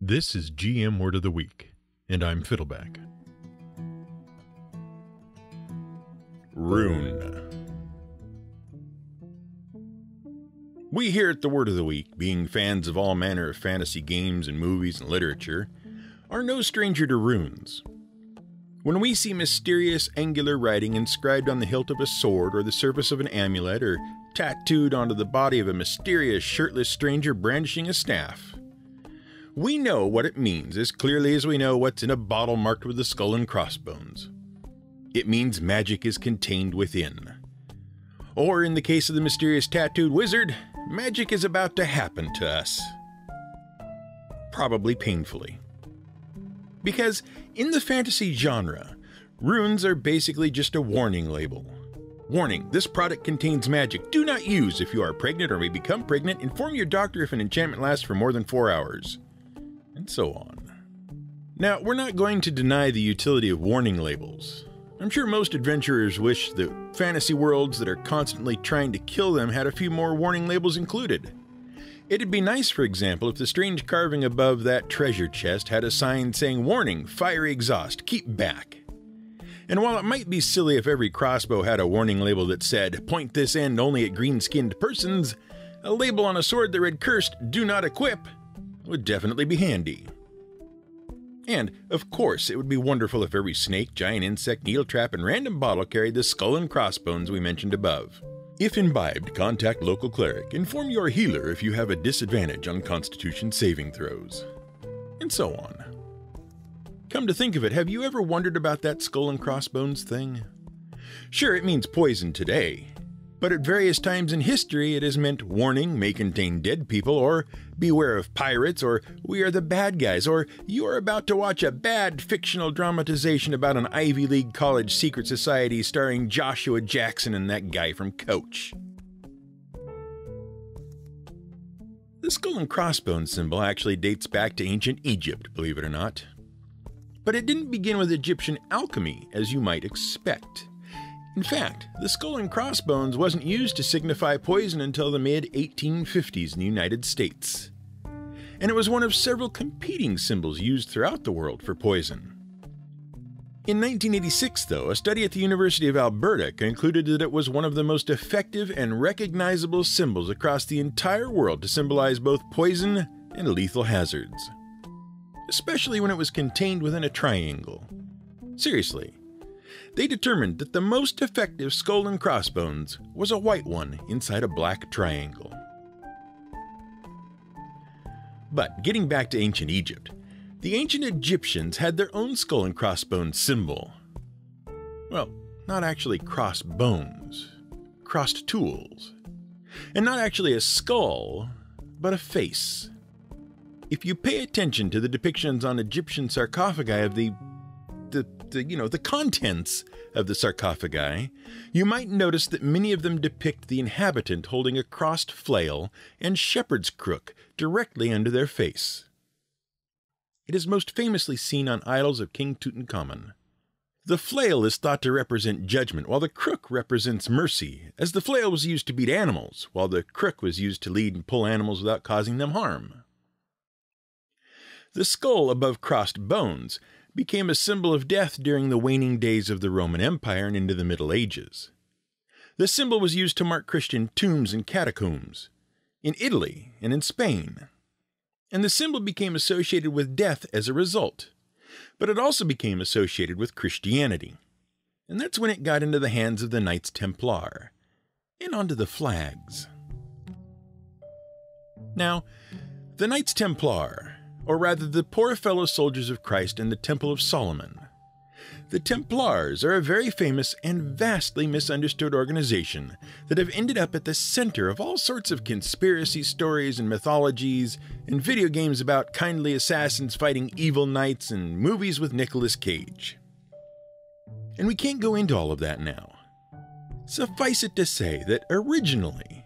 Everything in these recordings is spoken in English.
This is GM Word of the Week, and I'm Fiddleback. Rune. We here at the Word of the Week, being fans of all manner of fantasy games and movies and literature, are no stranger to runes. When we see mysterious angular writing inscribed on the hilt of a sword or the surface of an amulet or tattooed onto the body of a mysterious shirtless stranger brandishing a staff, we know what it means as clearly as we know what's in a bottle marked with the skull and crossbones. It means magic is contained within. Or, in the case of the mysterious tattooed wizard, magic is about to happen to us. Probably painfully. Because in the fantasy genre, runes are basically just a warning label. Warning, this product contains magic. Do not use if you are pregnant or may become pregnant. Inform your doctor if an enchantment lasts for more than four hours. And so on. Now, we're not going to deny the utility of warning labels. I'm sure most adventurers wish that fantasy worlds that are constantly trying to kill them had a few more warning labels included. It'd be nice, for example, if the strange carving above that treasure chest had a sign saying, Warning, fiery exhaust, keep back. And while it might be silly if every crossbow had a warning label that said, Point this end only at green skinned persons, a label on a sword that read Cursed, Do Not Equip would definitely be handy. And, of course, it would be wonderful if every snake, giant insect, needle trap, and random bottle carried the skull and crossbones we mentioned above. If imbibed, contact local cleric. Inform your healer if you have a disadvantage on constitution saving throws. And so on. Come to think of it, have you ever wondered about that skull and crossbones thing? Sure, it means poison today, but at various times in history it has meant warning may contain dead people, or beware of pirates, or we are the bad guys, or you are about to watch a bad fictional dramatization about an Ivy League college secret society starring Joshua Jackson and that guy from Coach. The skull and crossbones symbol actually dates back to ancient Egypt, believe it or not. But it didn't begin with Egyptian alchemy, as you might expect. In fact, the skull and crossbones wasn't used to signify poison until the mid 1850s in the United States. And it was one of several competing symbols used throughout the world for poison. In 1986, though, a study at the University of Alberta concluded that it was one of the most effective and recognizable symbols across the entire world to symbolize both poison and lethal hazards. Especially when it was contained within a triangle. Seriously, they determined that the most effective skull and crossbones was a white one inside a black triangle. But getting back to ancient Egypt, the ancient Egyptians had their own skull and crossbones symbol. Well, not actually crossbones, crossed tools. And not actually a skull, but a face. If you pay attention to the depictions on Egyptian sarcophagi of the the, you know the contents of the sarcophagi, you might notice that many of them depict the inhabitant holding a crossed flail and shepherd's crook directly under their face. It is most famously seen on idols of King Tutankhamun. The flail is thought to represent judgment, while the crook represents mercy, as the flail was used to beat animals, while the crook was used to lead and pull animals without causing them harm. The skull above crossed bones became a symbol of death during the waning days of the Roman Empire and into the Middle Ages. The symbol was used to mark Christian tombs and catacombs, in Italy and in Spain. And the symbol became associated with death as a result. But it also became associated with Christianity. And that's when it got into the hands of the Knights Templar and onto the flags. Now, the Knights Templar or rather the poor fellow soldiers of Christ in the Temple of Solomon. The Templars are a very famous and vastly misunderstood organization that have ended up at the center of all sorts of conspiracy stories and mythologies, and video games about kindly assassins fighting evil knights, and movies with Nicolas Cage. And we can't go into all of that now. Suffice it to say that originally,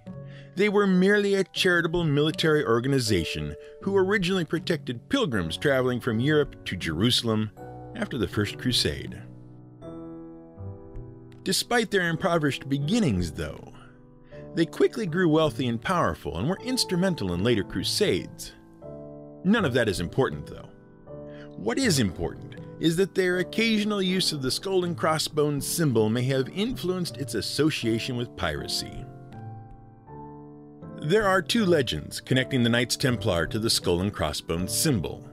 they were merely a charitable military organization who originally protected pilgrims traveling from Europe to Jerusalem after the First Crusade. Despite their impoverished beginnings, though, they quickly grew wealthy and powerful and were instrumental in later crusades. None of that is important, though. What is important is that their occasional use of the skull and crossbones symbol may have influenced its association with piracy. There are two legends connecting the Knights Templar to the skull and crossbones symbol.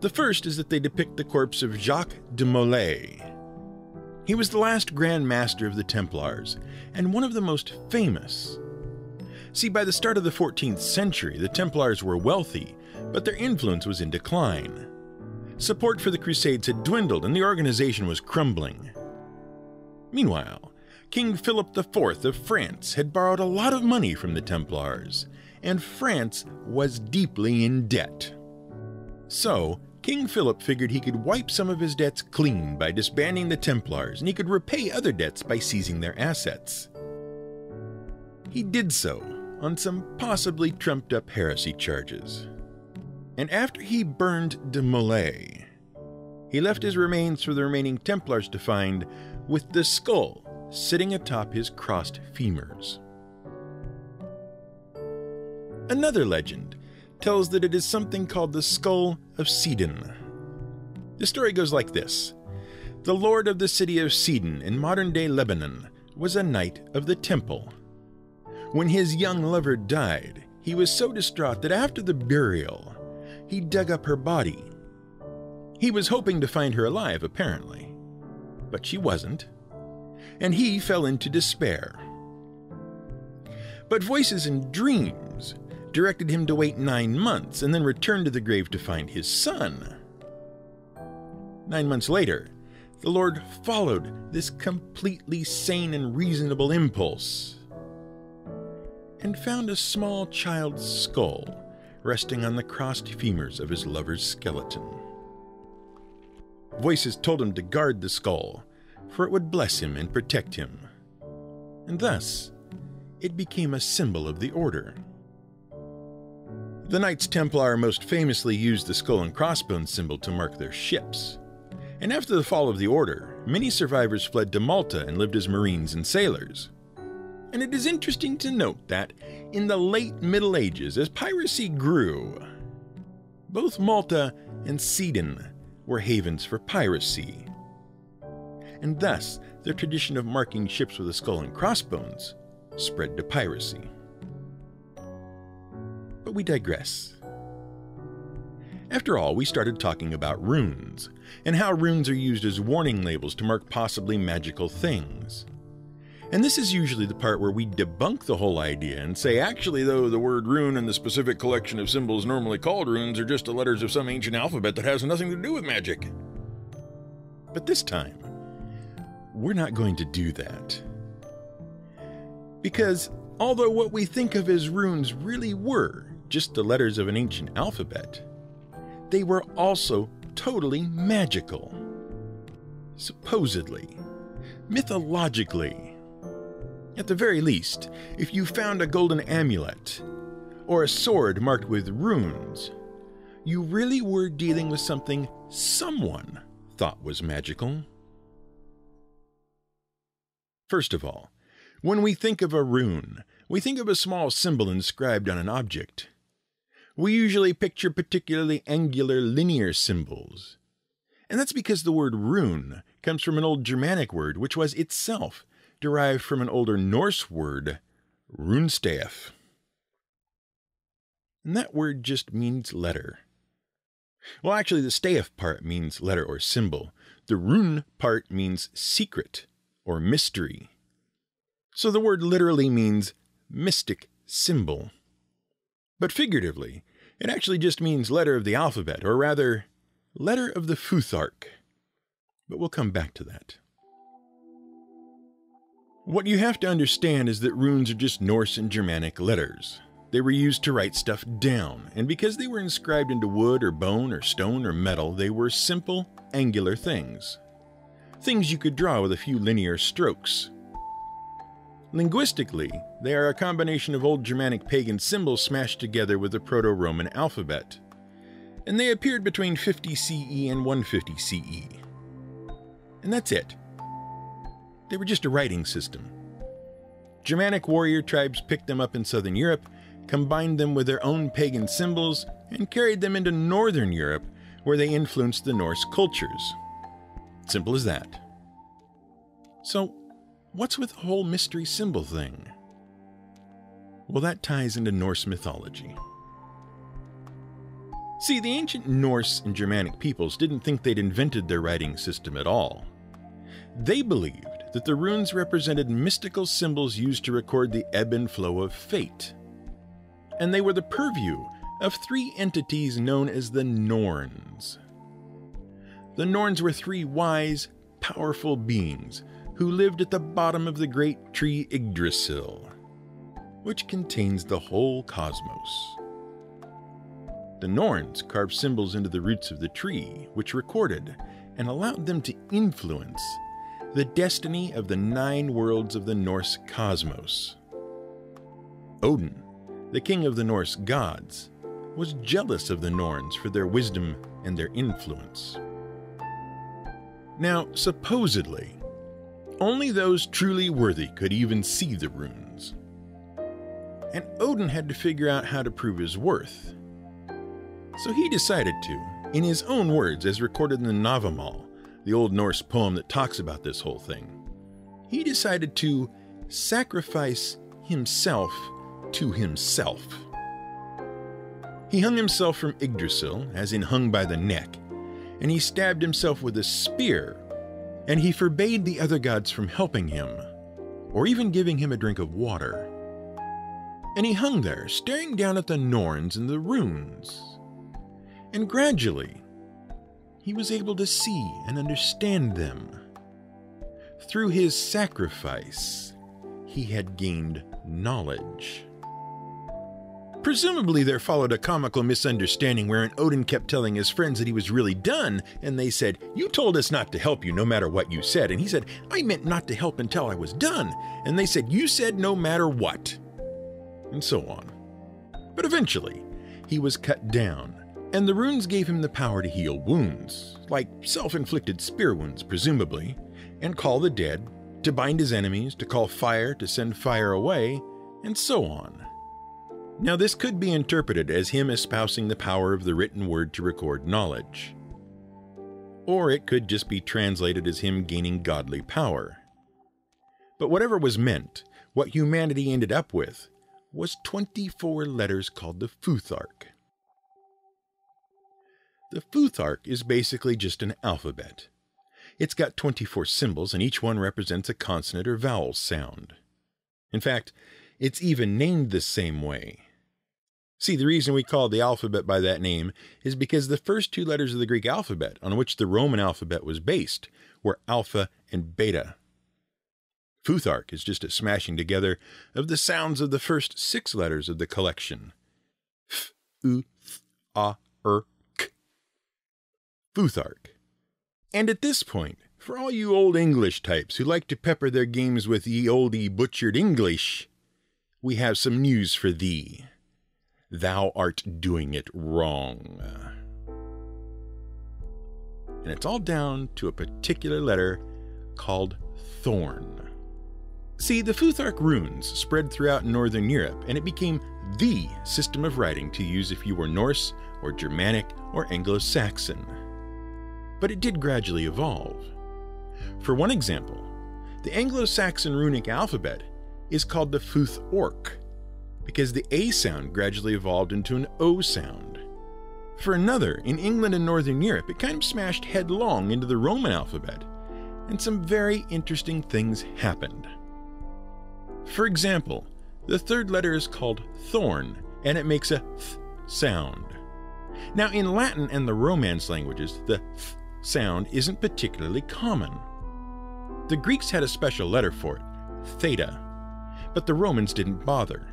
The first is that they depict the corpse of Jacques de Molay. He was the last Grand Master of the Templars, and one of the most famous. See, by the start of the 14th century, the Templars were wealthy, but their influence was in decline. Support for the Crusades had dwindled and the organization was crumbling. Meanwhile, King Philip IV of France had borrowed a lot of money from the Templars, and France was deeply in debt. So, King Philip figured he could wipe some of his debts clean by disbanding the Templars, and he could repay other debts by seizing their assets. He did so on some possibly trumped up heresy charges. And after he burned de Molay, he left his remains for the remaining Templars to find, with the skull sitting atop his crossed femurs. Another legend tells that it is something called the Skull of Sidon. The story goes like this The lord of the city of Sidon in modern day Lebanon was a knight of the temple. When his young lover died, he was so distraught that after the burial, he dug up her body. He was hoping to find her alive, apparently, but she wasn't, and he fell into despair. But voices in dreams directed him to wait nine months and then return to the grave to find his son. Nine months later, the Lord followed this completely sane and reasonable impulse and found a small child's skull resting on the crossed femurs of his lover's skeleton. Voices told him to guard the skull, for it would bless him and protect him. And thus, it became a symbol of the order. The Knights Templar most famously used the skull and crossbones symbol to mark their ships. And after the fall of the Order, many survivors fled to Malta and lived as Marines and sailors. And it is interesting to note that in the late Middle Ages, as piracy grew, both Malta and Sidon were havens for piracy. And thus, their tradition of marking ships with a skull and crossbones spread to piracy. But we digress. After all, we started talking about runes, and how runes are used as warning labels to mark possibly magical things. And this is usually the part where we debunk the whole idea and say, actually, though, the word rune and the specific collection of symbols normally called runes are just the letters of some ancient alphabet that has nothing to do with magic. But this time, we're not going to do that. Because although what we think of as runes really were just the letters of an ancient alphabet, they were also totally magical. Supposedly, mythologically. At the very least, if you found a golden amulet, or a sword marked with runes, you really were dealing with something someone thought was magical. First of all, when we think of a rune, we think of a small symbol inscribed on an object. We usually picture particularly angular linear symbols. And that's because the word rune comes from an old Germanic word which was itself derived from an older Norse word, runestaf. And that word just means letter. Well, actually, the staff part means letter or symbol. The rune part means secret or mystery. So the word literally means mystic symbol. But figuratively, it actually just means letter of the alphabet, or rather, letter of the Futhark. But we'll come back to that. What you have to understand is that runes are just Norse and Germanic letters. They were used to write stuff down, and because they were inscribed into wood or bone or stone or metal, they were simple, angular things. Things you could draw with a few linear strokes. Linguistically, they are a combination of Old Germanic pagan symbols smashed together with the Proto Roman alphabet. And they appeared between 50 CE and 150 CE. And that's it. They were just a writing system. Germanic warrior tribes picked them up in southern Europe, combined them with their own pagan symbols, and carried them into Northern Europe, where they influenced the Norse cultures. Simple as that. So, what's with the whole mystery symbol thing? Well, that ties into Norse mythology. See, the ancient Norse and Germanic peoples didn't think they'd invented their writing system at all. They believed that the runes represented mystical symbols used to record the ebb and flow of fate. And they were the purview of three entities known as the Norns. The Norns were three wise, powerful beings who lived at the bottom of the great tree Yggdrasil, which contains the whole cosmos. The Norns carved symbols into the roots of the tree, which recorded and allowed them to influence the destiny of the nine worlds of the Norse cosmos. Odin, the king of the Norse gods, was jealous of the Norns for their wisdom and their influence. Now, supposedly, only those truly worthy could even see the runes. And Odin had to figure out how to prove his worth. So he decided to, in his own words as recorded in the Havamal, the Old Norse poem that talks about this whole thing, he decided to sacrifice himself to himself. He hung himself from Yggdrasil, as in hung by the neck, and he stabbed himself with a spear, and he forbade the other gods from helping him, or even giving him a drink of water. And he hung there, staring down at the Norns and the runes. And gradually, he was able to see and understand them. Through his sacrifice, he had gained knowledge. Presumably, there followed a comical misunderstanding wherein Odin kept telling his friends that he was really done, and they said, You told us not to help you no matter what you said. And he said, I meant not to help until I was done. And they said, You said no matter what. And so on. But eventually, he was cut down, and the runes gave him the power to heal wounds, like self inflicted spear wounds, presumably, and call the dead, to bind his enemies, to call fire to send fire away, and so on. Now, this could be interpreted as him espousing the power of the written word to record knowledge. Or it could just be translated as him gaining godly power. But whatever was meant, what humanity ended up with was 24 letters called the Futhark. The Futhark is basically just an alphabet. It's got 24 symbols, and each one represents a consonant or vowel sound. In fact, it's even named the same way. See, the reason we call the alphabet by that name is because the first two letters of the Greek alphabet, on which the Roman alphabet was based, were alpha and beta. Futhark is just a smashing together of the sounds of the first six letters of the collection. F, U, th, A, Er, K. Futhark. And at this point, for all you old English types who like to pepper their games with ye olde butchered English, we have some news for thee. Thou art doing it wrong. And it's all down to a particular letter called Thorn. See, the Futhark runes spread throughout Northern Europe, and it became the system of writing to use if you were Norse or Germanic or Anglo Saxon. But it did gradually evolve. For one example, the Anglo Saxon runic alphabet is called the Futh Orc, because the A sound gradually evolved into an O sound. For another, in England and Northern Europe, it kind of smashed headlong into the Roman alphabet, and some very interesting things happened. For example, the third letter is called thorn, and it makes a th sound. Now, in Latin and the Romance languages, the th sound isn't particularly common. The Greeks had a special letter for it, theta, but the Romans didn't bother.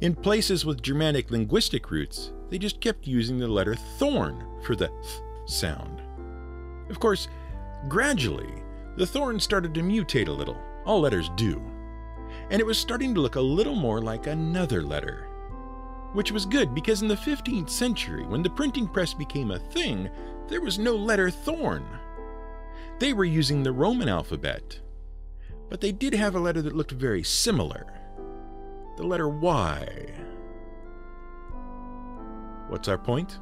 In places with Germanic linguistic roots, they just kept using the letter thorn for the th sound. Of course, gradually, the thorn started to mutate a little. All letters do. And it was starting to look a little more like another letter. Which was good because in the 15th century, when the printing press became a thing, there was no letter thorn. They were using the Roman alphabet. But they did have a letter that looked very similar the letter Y. What's our point?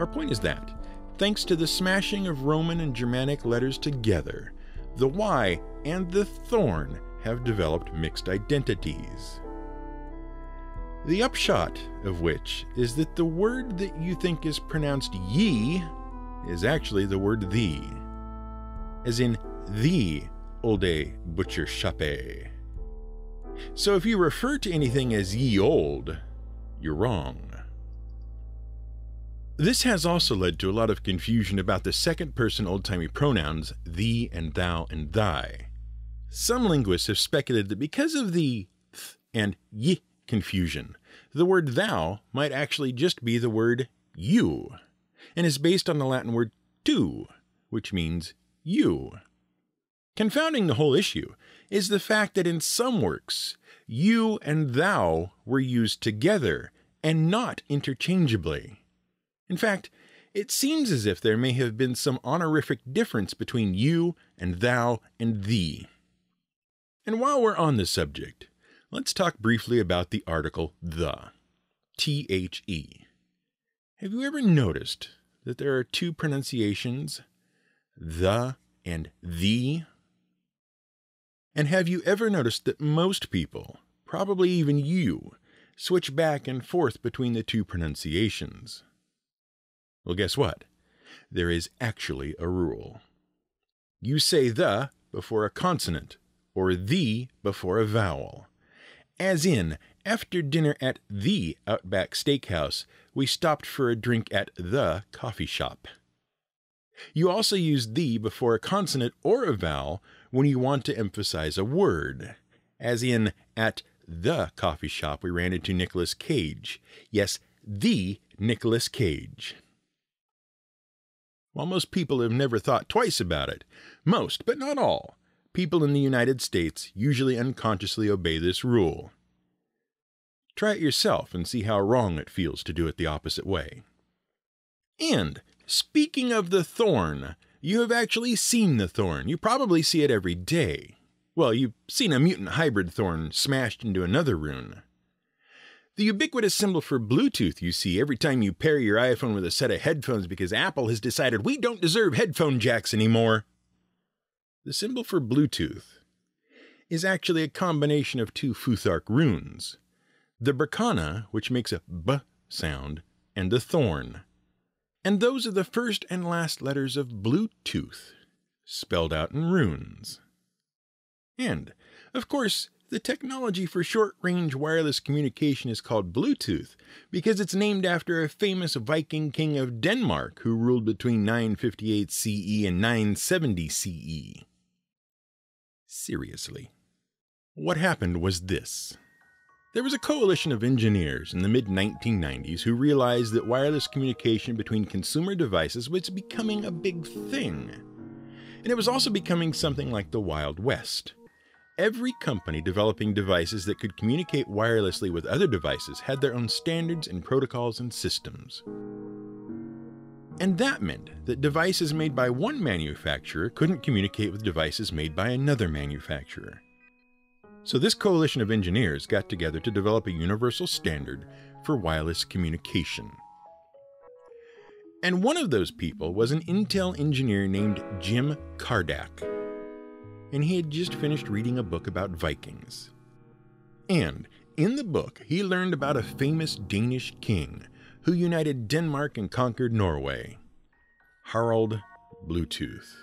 Our point is that, thanks to the smashing of Roman and Germanic letters together, the Y and the thorn have developed mixed identities. The upshot of which is that the word that you think is pronounced ye is actually the word thee, as in the olde butcher shape. So if you refer to anything as ye old, you're wrong. This has also led to a lot of confusion about the second person old timey pronouns thee and thou and thy. Some linguists have speculated that because of the th and y confusion, the word thou might actually just be the word you, and is based on the Latin word tu, which means you. Confounding the whole issue is the fact that in some works, you and thou were used together and not interchangeably. In fact, it seems as if there may have been some honorific difference between you and thou and thee. And while we're on the subject, let's talk briefly about the article the. T H E. Have you ever noticed that there are two pronunciations, the and the? And have you ever noticed that most people, probably even you, switch back and forth between the two pronunciations? Well, guess what? There is actually a rule. You say the before a consonant, or the before a vowel. As in, after dinner at the Outback Steakhouse, we stopped for a drink at the coffee shop. You also use the before a consonant or a vowel when you want to emphasize a word, as in, at the coffee shop we ran into Nicolas Cage. Yes, the Nicolas Cage. While most people have never thought twice about it, most, but not all, people in the United States usually unconsciously obey this rule. Try it yourself and see how wrong it feels to do it the opposite way. And, speaking of the thorn, you have actually seen the thorn. You probably see it every day. Well, you've seen a mutant hybrid thorn smashed into another rune. The ubiquitous symbol for Bluetooth you see every time you pair your iPhone with a set of headphones because Apple has decided we don't deserve headphone jacks anymore. The symbol for Bluetooth is actually a combination of two Futhark runes the Berkana, which makes a B sound, and the Thorn. And those are the first and last letters of Bluetooth, spelled out in runes. And, of course, the technology for short range wireless communication is called Bluetooth because it's named after a famous Viking king of Denmark who ruled between 958 CE and 970 CE. Seriously. What happened was this. There was a coalition of engineers in the mid 1990s who realized that wireless communication between consumer devices was becoming a big thing. And it was also becoming something like the Wild West. Every company developing devices that could communicate wirelessly with other devices had their own standards and protocols and systems. And that meant that devices made by one manufacturer couldn't communicate with devices made by another manufacturer. So, this coalition of engineers got together to develop a universal standard for wireless communication. And one of those people was an Intel engineer named Jim Kardach. And he had just finished reading a book about Vikings. And in the book, he learned about a famous Danish king who united Denmark and conquered Norway Harald Bluetooth.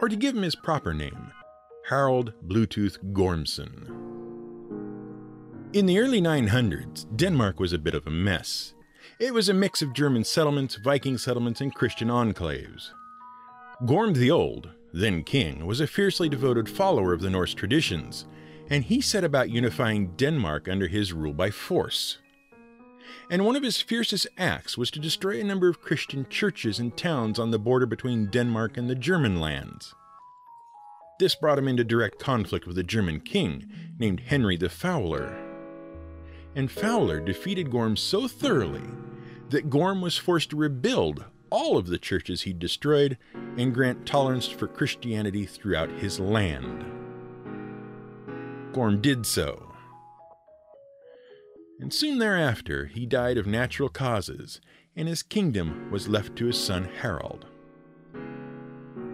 Or to give him his proper name, Harald Bluetooth Gormson. In the early 900s, Denmark was a bit of a mess. It was a mix of German settlements, Viking settlements, and Christian enclaves. Gorm the Old, then king, was a fiercely devoted follower of the Norse traditions, and he set about unifying Denmark under his rule by force. And one of his fiercest acts was to destroy a number of Christian churches and towns on the border between Denmark and the German lands. This brought him into direct conflict with a German king named Henry the Fowler. And Fowler defeated Gorm so thoroughly that Gorm was forced to rebuild all of the churches he'd destroyed and grant tolerance for Christianity throughout his land. Gorm did so. and soon thereafter he died of natural causes, and his kingdom was left to his son Harald.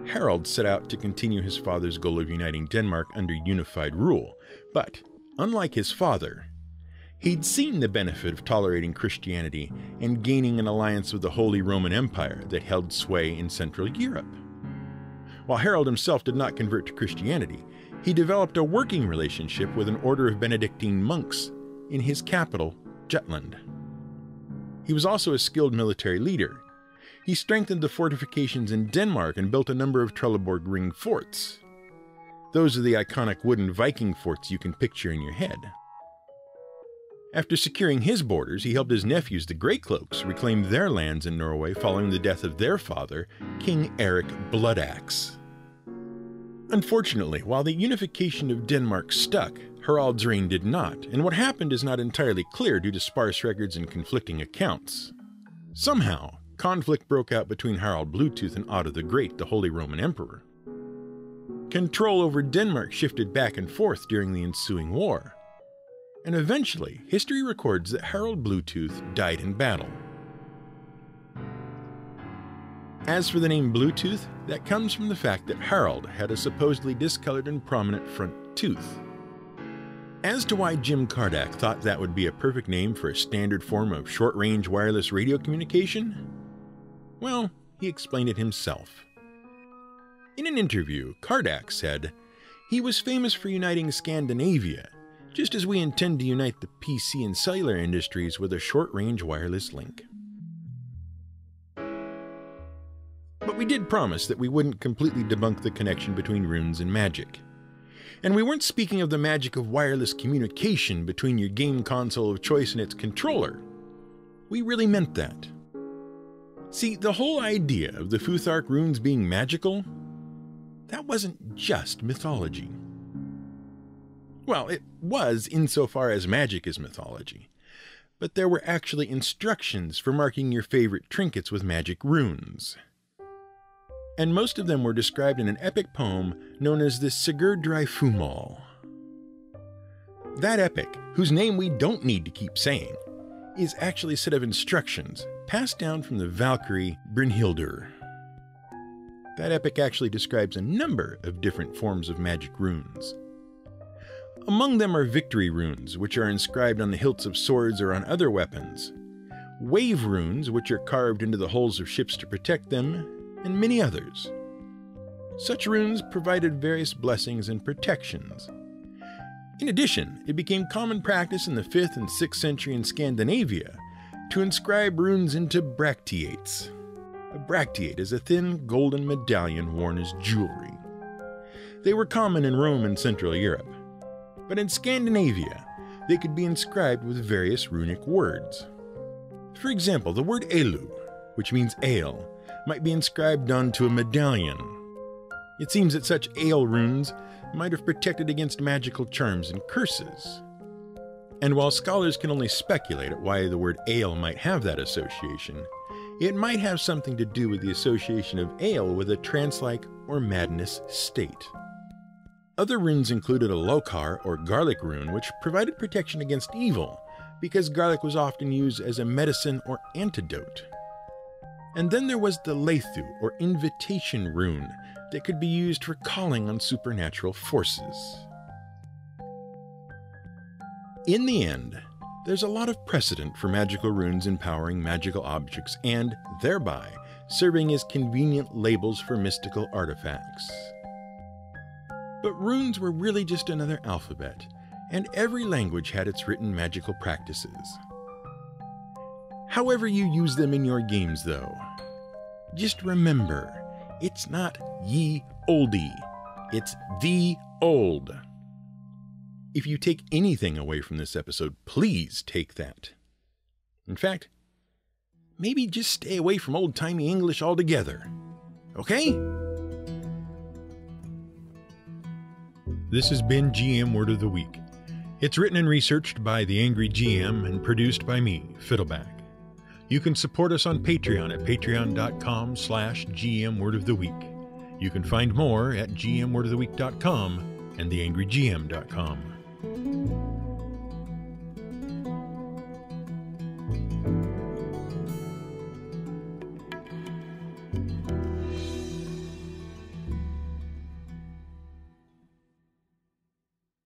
Harald set out to continue his father's goal of uniting Denmark under unified rule, but, unlike his father, he'd seen the benefit of tolerating Christianity and gaining an alliance with the Holy Roman Empire that held sway in Central Europe. While Harald himself did not convert to Christianity, he developed a working relationship with an order of Benedictine monks in his capital, Jutland. He was also a skilled military leader. He strengthened the fortifications in Denmark and built a number of Trelleborg ring forts. Those are the iconic wooden Viking forts you can picture in your head. After securing his borders, he helped his nephews, the Greycloaks, reclaim their lands in Norway following the death of their father, King Eric Bloodaxe. Unfortunately, while the unification of Denmark stuck, Harald's reign did not, and what happened is not entirely clear due to sparse records and conflicting accounts. Somehow, conflict broke out between Harald Bluetooth and Otto the Great, the Holy Roman Emperor. Control over Denmark shifted back and forth during the ensuing war and eventually, history records that Harald Bluetooth died in battle. As for the name Bluetooth, that comes from the fact that Harald had a supposedly discolored and prominent front tooth. As to why Jim Kardach thought that would be a perfect name for a standard form of short range wireless radio communication, well, he explained it himself. In an interview, Kardach said, he was famous for uniting Scandinavia just as we intend to unite the PC and cellular industries with a short range wireless link. But we did promise that we wouldn't completely debunk the connection between runes and magic. And we weren't speaking of the magic of wireless communication between your game console of choice and its controller. We really meant that. See, the whole idea of the Futhark runes being magical, that wasn't just mythology. Well, it was insofar as magic is mythology, but there were actually instructions for marking your favorite trinkets with magic runes. And most of them were described in an epic poem known as the Sigrdrifumal. That epic, whose name we don't need to keep saying, is actually a set of instructions passed down from the Valkyrie Brynhildr. That epic actually describes a number of different forms of magic runes. Among them are victory runes, which are inscribed on the hilts of swords or on other weapons, wave runes, which are carved into the hulls of ships to protect them, and many others. Such runes provided various blessings and protections. In addition, it became common practice in the 5th and 6th century in Scandinavia to inscribe runes into bracteates. A bracteate is a thin golden medallion worn as jewelry. They were common in Rome and Central Europe but in Scandinavia, they could be inscribed with various runic words. For example, the word elu, which means ale, might be inscribed onto a medallion. It seems that such ale runes might have protected against magical charms and curses. And while scholars can only speculate at why the word ale might have that association, it might have something to do with the association of ale with a trance like or madness state. Other runes included a Lokar or garlic rune, which provided protection against evil, because garlic was often used as a medicine or antidote. And then there was the Lethu or invitation rune that could be used for calling on supernatural forces. In the end, there's a lot of precedent for magical runes empowering magical objects and, thereby, serving as convenient labels for mystical artifacts. But runes were really just another alphabet, and every language had its written magical practices. However, you use them in your games, though, just remember it's not ye oldie, it's the old. If you take anything away from this episode, please take that. In fact, maybe just stay away from old timey English altogether. Okay? This has been GM Word of the Week. It's written and researched by the Angry GM and produced by me, Fiddleback. You can support us on Patreon at patreon.com slash gmwordoftheweek. You can find more at gmwordoftheweek.com and theangrygm.com.